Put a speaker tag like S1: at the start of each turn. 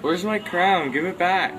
S1: Where's my crown? Give it back.